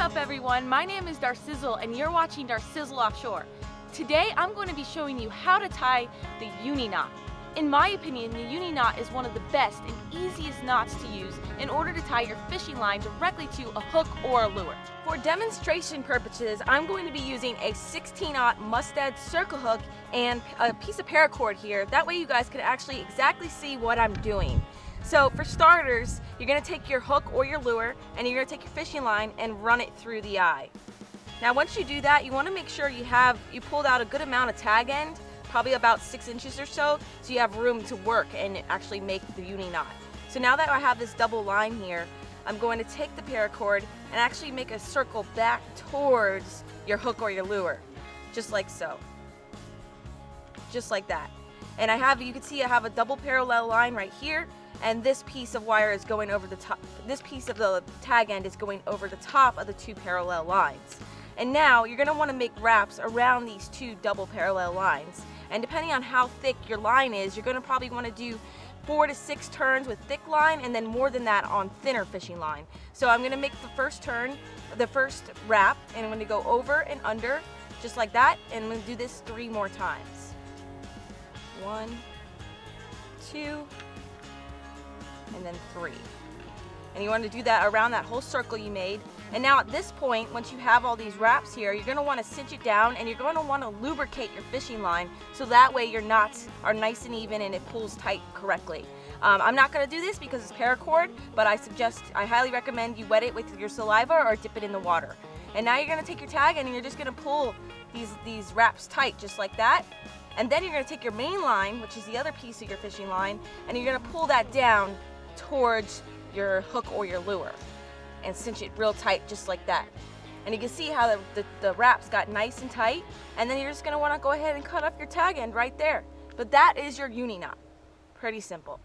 up everyone? My name is Darcizzle and you're watching Darcizzle Offshore. Today I'm going to be showing you how to tie the uni knot. In my opinion, the uni knot is one of the best and easiest knots to use in order to tie your fishing line directly to a hook or a lure. For demonstration purposes, I'm going to be using a 16-aught Mustad circle hook and a piece of paracord here. That way you guys can actually exactly see what I'm doing. So for starters, you're gonna take your hook or your lure and you're gonna take your fishing line and run it through the eye. Now once you do that, you wanna make sure you have, you pulled out a good amount of tag end, probably about six inches or so, so you have room to work and actually make the uni knot. So now that I have this double line here, I'm going to take the paracord and actually make a circle back towards your hook or your lure, just like so. Just like that. And I have, you can see I have a double parallel line right here, and this piece of wire is going over the top, this piece of the tag end is going over the top of the two parallel lines. And now you're gonna wanna make wraps around these two double parallel lines. And depending on how thick your line is, you're gonna probably wanna do four to six turns with thick line and then more than that on thinner fishing line. So I'm gonna make the first turn, the first wrap, and I'm gonna go over and under, just like that, and I'm gonna do this three more times. One, two, and then three. And you want to do that around that whole circle you made. And now at this point, once you have all these wraps here, you're going to want to cinch it down and you're going to want to lubricate your fishing line so that way your knots are nice and even and it pulls tight correctly. Um, I'm not going to do this because it's paracord, but I suggest, I highly recommend you wet it with your saliva or dip it in the water. And now you're going to take your tag and you're just going to pull these, these wraps tight just like that. And then you're going to take your main line, which is the other piece of your fishing line, and you're going to pull that down towards your hook or your lure and cinch it real tight just like that. And you can see how the, the, the wraps got nice and tight and then you're just going to want to go ahead and cut off your tag end right there. But that is your uni knot. Pretty simple.